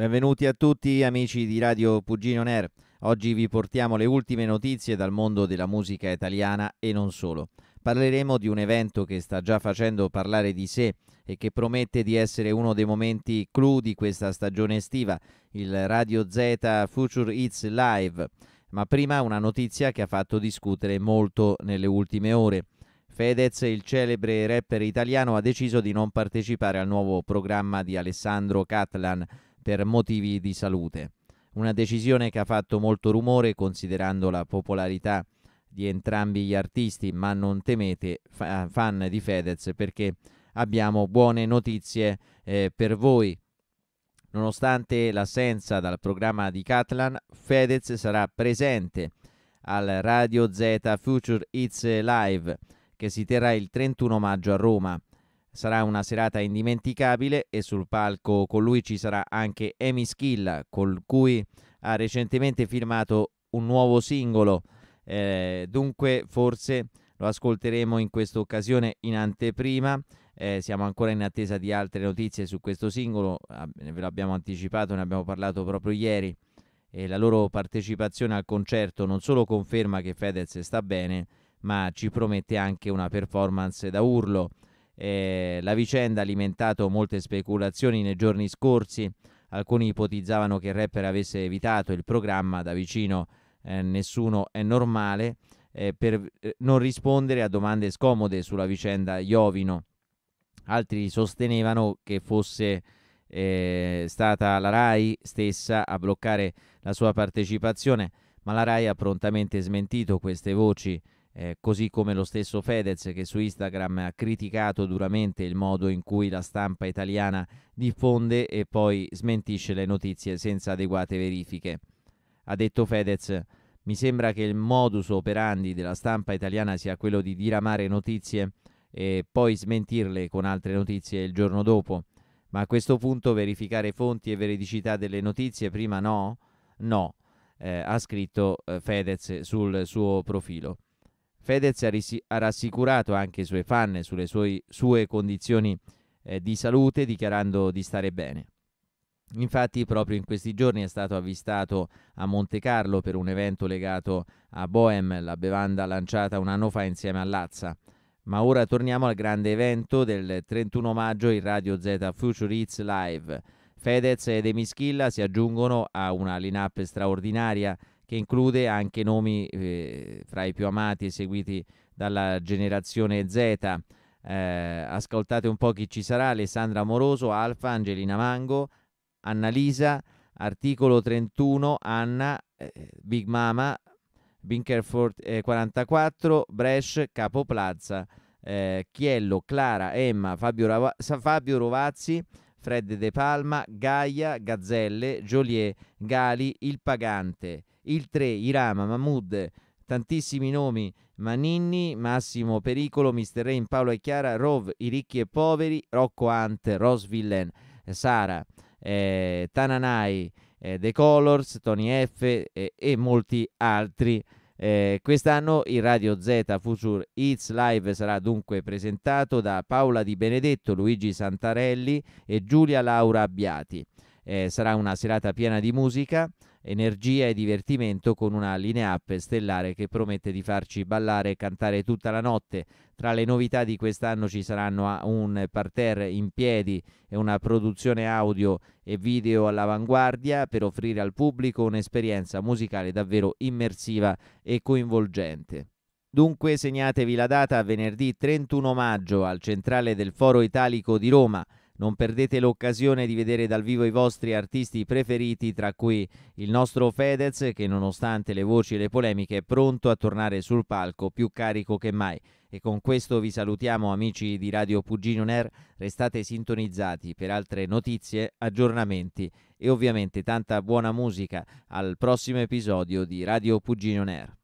Benvenuti a tutti amici di Radio Pugino Air. Oggi vi portiamo le ultime notizie dal mondo della musica italiana e non solo. Parleremo di un evento che sta già facendo parlare di sé e che promette di essere uno dei momenti clou di questa stagione estiva, il Radio Z Future Hits Live. Ma prima una notizia che ha fatto discutere molto nelle ultime ore. Fedez, il celebre rapper italiano, ha deciso di non partecipare al nuovo programma di Alessandro Catlan per motivi di salute. Una decisione che ha fatto molto rumore considerando la popolarità di entrambi gli artisti, ma non temete, fan di Fedez, perché abbiamo buone notizie eh, per voi. Nonostante l'assenza dal programma di Catlan, Fedez sarà presente al Radio Z Future Hits Live che si terrà il 31 maggio a Roma. Sarà una serata indimenticabile e sul palco con lui ci sarà anche Amy Schilla, con cui ha recentemente firmato un nuovo singolo. Eh, dunque forse lo ascolteremo in questa occasione in anteprima. Eh, siamo ancora in attesa di altre notizie su questo singolo, ah, ve l'abbiamo anticipato, ne abbiamo parlato proprio ieri. E la loro partecipazione al concerto non solo conferma che Fedez sta bene, ma ci promette anche una performance da urlo. Eh, la vicenda ha alimentato molte speculazioni nei giorni scorsi. Alcuni ipotizzavano che il rapper avesse evitato il programma da vicino eh, Nessuno è normale eh, per eh, non rispondere a domande scomode sulla vicenda Iovino. Altri sostenevano che fosse eh, stata la RAI stessa a bloccare la sua partecipazione, ma la RAI ha prontamente smentito queste voci eh, così come lo stesso Fedez che su Instagram ha criticato duramente il modo in cui la stampa italiana diffonde e poi smentisce le notizie senza adeguate verifiche. Ha detto Fedez, mi sembra che il modus operandi della stampa italiana sia quello di diramare notizie e poi smentirle con altre notizie il giorno dopo. Ma a questo punto verificare fonti e veridicità delle notizie prima no? No, eh, ha scritto eh, Fedez sul suo profilo. Fedez ha, rassicurato anche i suoi fan sulle sue, sue condizioni eh, di salute, dichiarando di stare bene. Infatti, proprio in questi giorni è stato avvistato a Monte Carlo per un evento legato a Bohem, la bevanda lanciata un anno fa insieme a Lazza. Ma ora torniamo al grande evento del 31 maggio, il Radio Z Future Hits Live. Fedez ed Emischilla si aggiungono a una line-up straordinaria che include anche nomi eh, fra i più amati e seguiti dalla generazione Z. Eh, ascoltate un po' chi ci sarà: Alessandra Amoroso, Alfa, Angelina Mango, Annalisa, Articolo 31, Anna, eh, Big Mama, Binkerford eh, 44, Brescia, Capo Plaza, eh, Chiello, Clara, Emma, Fabio, Rava- Fabio Rovazzi, Fred De Palma, Gaia, Gazzelle, Joliet, Gali, Il Pagante il 3, Irama, Mahmoud, tantissimi nomi, Maninni, Massimo Pericolo, Mr. Rain, Paolo e Chiara, Rov, I ricchi e poveri, Rocco Hunt, Rose Villen, Sara, eh, Tananai, eh, The Colors, Tony F eh, e molti altri. Eh, quest'anno il Radio Z Future Hits Live sarà dunque presentato da Paola Di Benedetto, Luigi Santarelli e Giulia Laura Abbiati. Eh, sarà una serata piena di musica, energia e divertimento con una linea up stellare che promette di farci ballare e cantare tutta la notte. Tra le novità di quest'anno ci saranno un parterre in piedi e una produzione audio e video all'avanguardia per offrire al pubblico un'esperienza musicale davvero immersiva e coinvolgente. Dunque segnatevi la data venerdì 31 maggio al centrale del Foro Italico di Roma non perdete l'occasione di vedere dal vivo i vostri artisti preferiti, tra cui il nostro Fedez, che nonostante le voci e le polemiche è pronto a tornare sul palco più carico che mai. E con questo vi salutiamo amici di Radio Pugino Air, restate sintonizzati per altre notizie, aggiornamenti e ovviamente tanta buona musica al prossimo episodio di Radio Pugino Air.